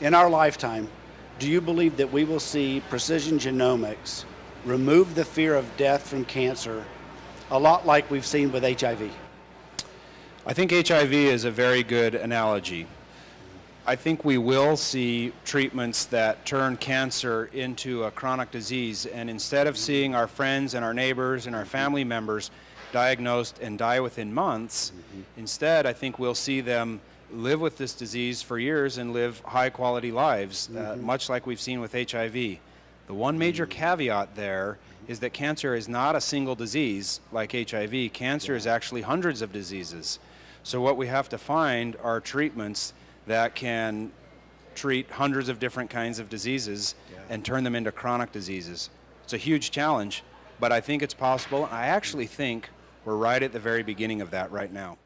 In our lifetime, do you believe that we will see precision genomics remove the fear of death from cancer a lot like we've seen with HIV? I think HIV is a very good analogy. I think we will see treatments that turn cancer into a chronic disease, and instead of seeing our friends and our neighbors and our family members diagnosed and die within months, mm-hmm. instead, I think we'll see them live with this disease for years and live high quality lives, uh, mm-hmm. uh, much like we've seen with HIV. The one major mm-hmm. caveat there is that cancer is not a single disease like HIV. Cancer yeah. is actually hundreds of diseases. So, what we have to find are treatments that can treat hundreds of different kinds of diseases yeah. and turn them into chronic diseases. It's a huge challenge, but I think it's possible. I actually think we're right at the very beginning of that right now.